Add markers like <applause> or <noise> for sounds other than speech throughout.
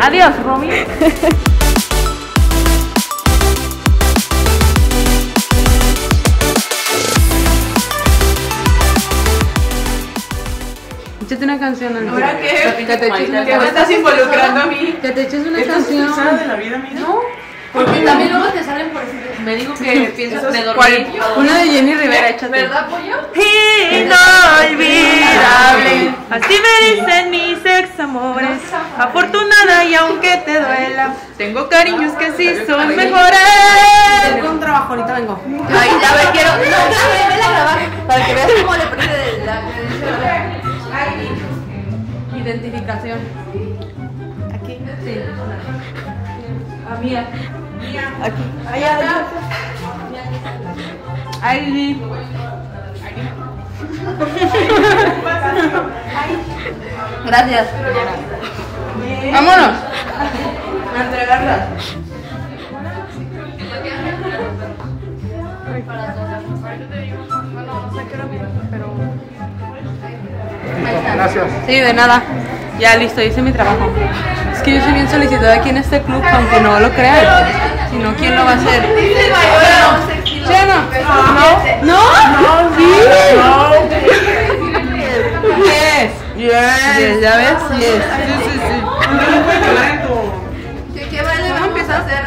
Adiós, Romy. Échate una canción antes. ¿Ahora qué? Que te eches una canción. me estás involucrando a mí? Que te eches una ¿Estás canción. de la vida, mía? No. Porque también luego te salen por decir, me digo que piensas de dormir. ¿Cuál? Una de Jenny Rivera, échate. ¿Verdad, pollo? Inolvidable, así me dicen mis ex amores. Afortunada y aunque te duela, tengo cariños que sí son mejores. Tengo un trabajo, ahorita vengo. Ay, a ver, quiero. <laughs> No, vela a grabar para que veas cómo le prende de la. Identificación. Aquí. Sí. A mía. Aquí. Allá, Ahí. Gracias. Vámonos. A entregarla. Sí, de nada. Ya listo, hice mi trabajo. Es que yo soy bien solicitada aquí en este club, aunque no lo crean. Si no, ¿quién lo va a hacer? ¿Sí no? ¿No? ¿No? ¿Sí? Yes. Yes, ¿ya ves? Yes. Sí, sí, sí. No. ¿Qué, qué baile vamos a empezar a hacer?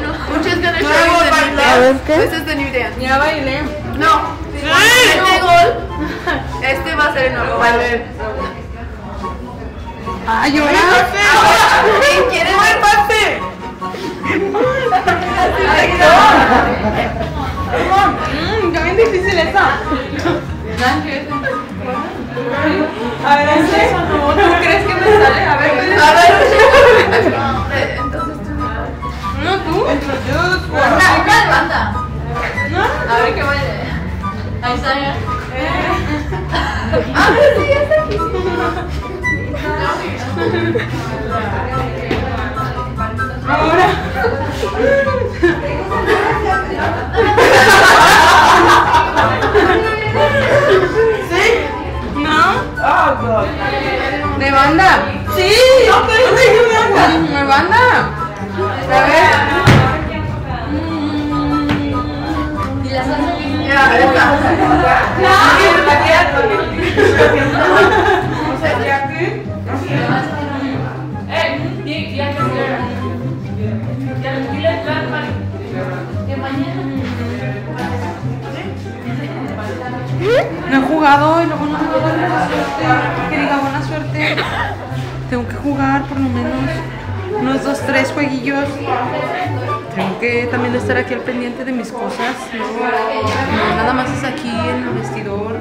No. Muchas ganas No hago bailar. A ver, ¿qué? This is the new dance. Ya bailé. No. Este gol. Este va a ser el nuevo. A ver. Ay, yo ¿Quién quiere ¡No hay pase! Mmm, está bien difícil esa. A ver, ¿es eso no? ¿Tú crees que me sale? A ver, A ver. Tres jueguillos. Tengo que también estar aquí al pendiente de mis cosas. No, nada más es aquí en el vestidor.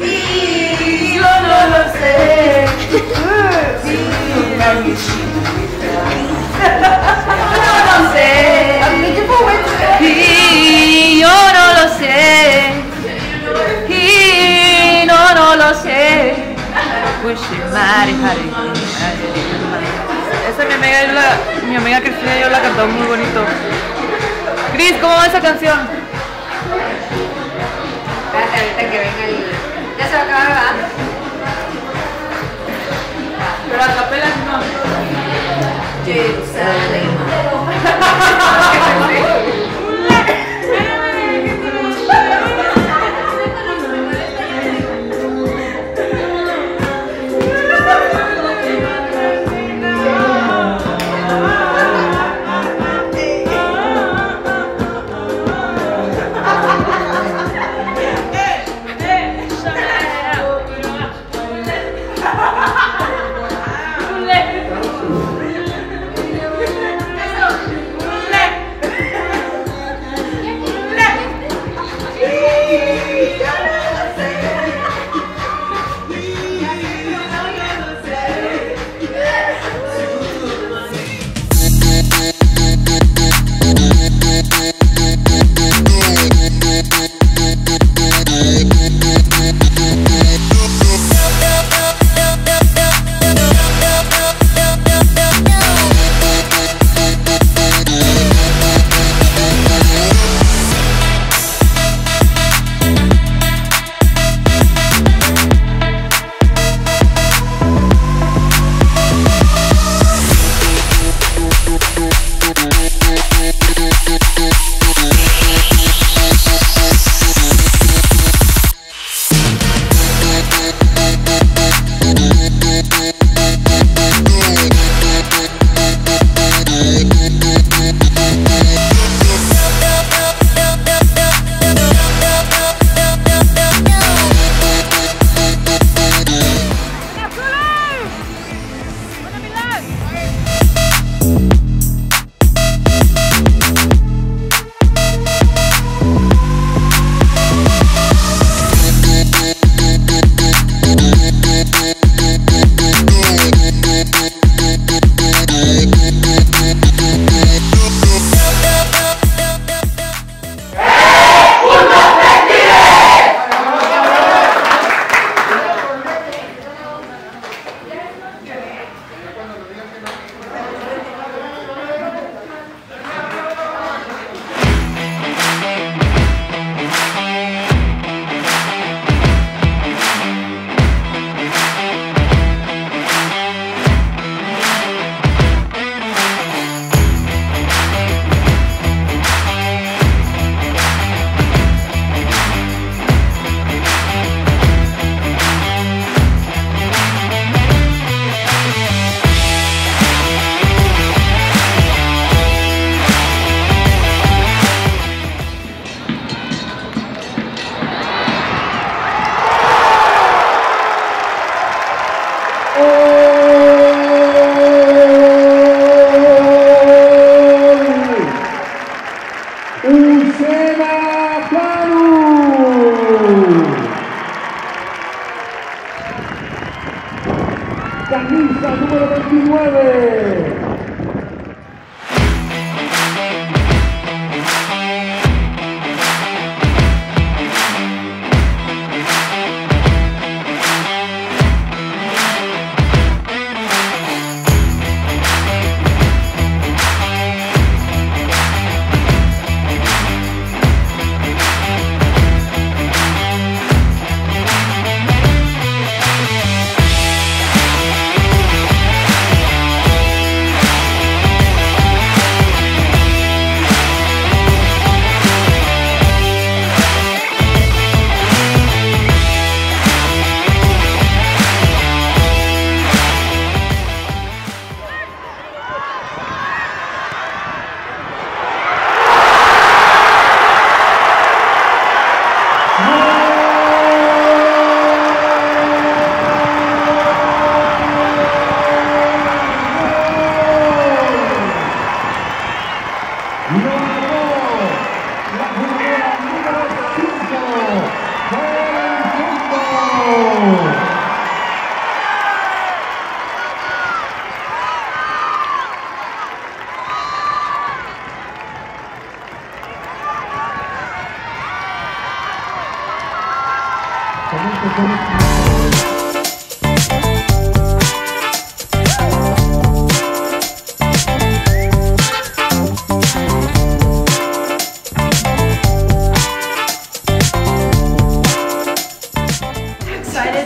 Y yo no lo sé. <laughs> No Mari, Hari. Esa mi amiga, yo la, mi amiga Cristina yo la cantó muy bonito. Cris, ¿cómo va esa canción? Espérate, ahorita que venga el. Ya se va a acabar, ¿verdad? Pero a capela no. Jerusalén. <laughs>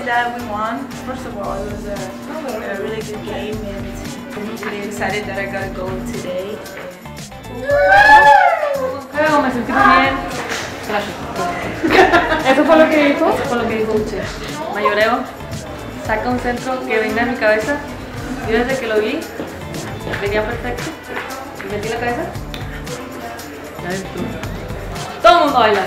that we won. First of all, it was a, a really good game, and I'm really excited that I got a goal today. Oh, Gracias. ¿Eso fue lo que dijo? Eso fue lo que dijo Uche. Mayoreo, saca un centro que venga a mi cabeza. Yo desde que lo vi, venía perfecto. Y metí la cabeza. Ya ves tú. Todo el mundo baila.